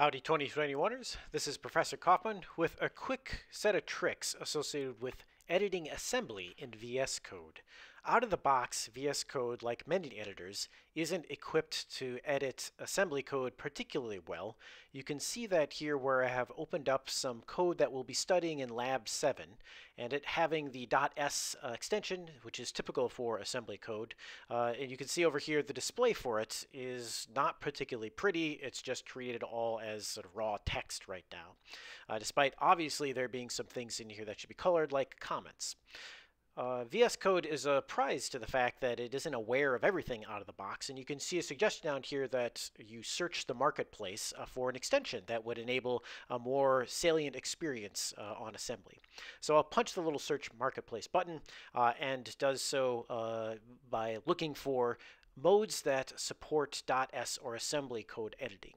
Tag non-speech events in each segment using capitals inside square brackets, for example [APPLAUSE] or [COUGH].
Howdy 2021ers, this is Professor Kauffman with a quick set of tricks associated with editing assembly in VS Code. Out of the box, VS Code, like many editors, isn't equipped to edit assembly code particularly well. You can see that here where I have opened up some code that we'll be studying in Lab 7, and it having the .s uh, extension, which is typical for assembly code. Uh, and you can see over here the display for it is not particularly pretty. It's just treated all as sort of raw text right now, uh, despite obviously there being some things in here that should be colored, like comments. Uh, VS Code is a prize to the fact that it isn't aware of everything out of the box, and you can see a suggestion down here that you search the marketplace uh, for an extension that would enable a more salient experience uh, on assembly. So I'll punch the little search marketplace button uh, and does so uh, by looking for modes that support .s or assembly code editing.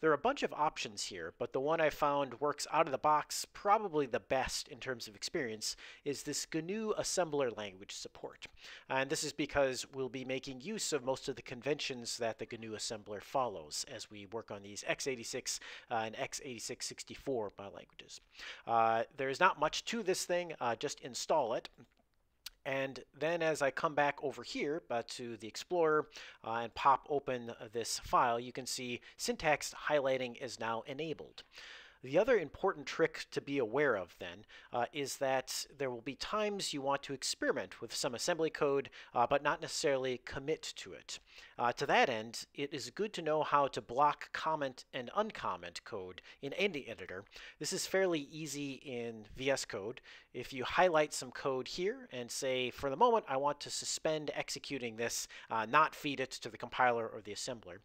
There are a bunch of options here, but the one I found works out of the box probably the best in terms of experience is this GNU assembler language support. And this is because we'll be making use of most of the conventions that the GNU assembler follows as we work on these x86 uh, and x86-64 languages. Uh, there is not much to this thing, uh, just install it. And then as I come back over here uh, to the Explorer uh, and pop open this file, you can see syntax highlighting is now enabled. The other important trick to be aware of then uh, is that there will be times you want to experiment with some assembly code, uh, but not necessarily commit to it. Uh, to that end, it is good to know how to block comment and uncomment code in any editor. This is fairly easy in VS Code. If you highlight some code here and say, for the moment, I want to suspend executing this, uh, not feed it to the compiler or the assembler,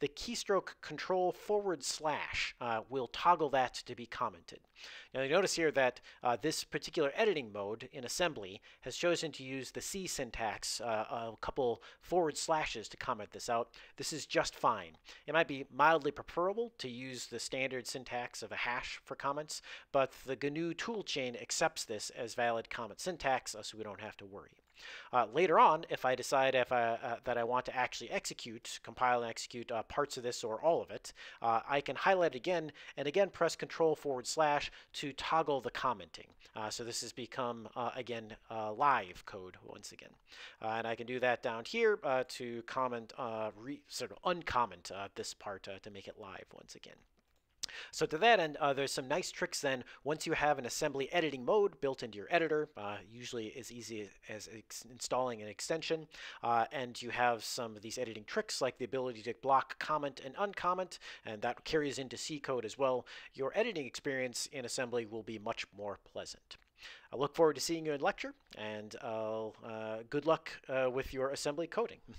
the keystroke control forward slash uh, will toggle that to be commented. Now you notice here that uh, this particular editing mode in assembly has chosen to use the C syntax, uh, a couple forward slashes to comment this out. This is just fine. It might be mildly preferable to use the standard syntax of a hash for comments, but the GNU toolchain accepts this as valid comment syntax, so we don't have to worry. Uh, later on, if I decide if I, uh, that I want to actually execute, compile and execute uh, parts of this or all of it, uh, I can highlight again and again press Control forward slash to toggle the commenting. Uh, so this has become, uh, again, live code once again. and I can do that down here to comment, sort of uncomment this part to make it live once again. So to that end, uh, there's some nice tricks then once you have an assembly editing mode built into your editor, uh, usually as easy as installing an extension, uh, and you have some of these editing tricks like the ability to block comment and uncomment, and that carries into C code as well. Your editing experience in assembly will be much more pleasant. I look forward to seeing you in lecture, and uh, good luck uh, with your assembly coding. [LAUGHS]